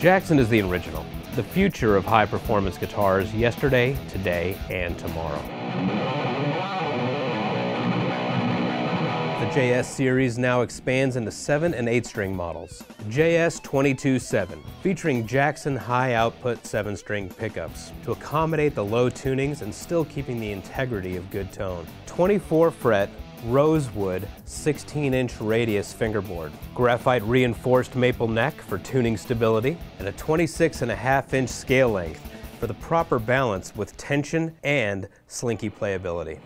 Jackson is the original, the future of high performance guitars yesterday, today, and tomorrow. The JS series now expands into 7 and 8 string models. JS22-7, featuring Jackson high output 7 string pickups to accommodate the low tunings and still keeping the integrity of good tone. 24 fret rosewood 16 inch radius fingerboard, graphite reinforced maple neck for tuning stability, and a 26 and a half inch scale length for the proper balance with tension and slinky playability.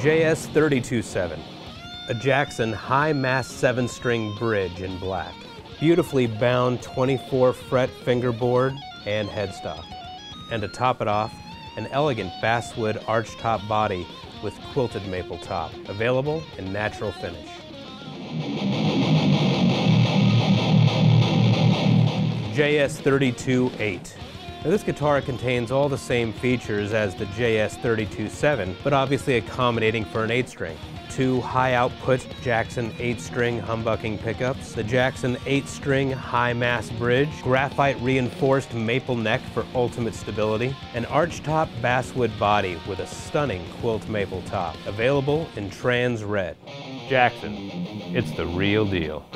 JS32-7, a Jackson high mass 7 string bridge in black, beautifully bound 24 fret fingerboard and headstock. And to top it off, an elegant basswood archtop body with quilted maple top, available in natural finish. JS32-8. Now this guitar contains all the same features as the JS32-7, but obviously accommodating for an 8-string two high output Jackson 8 string humbucking pickups, the Jackson 8 string high mass bridge, graphite reinforced maple neck for ultimate stability, an archtop basswood body with a stunning quilt maple top, available in trans red. Jackson, it's the real deal.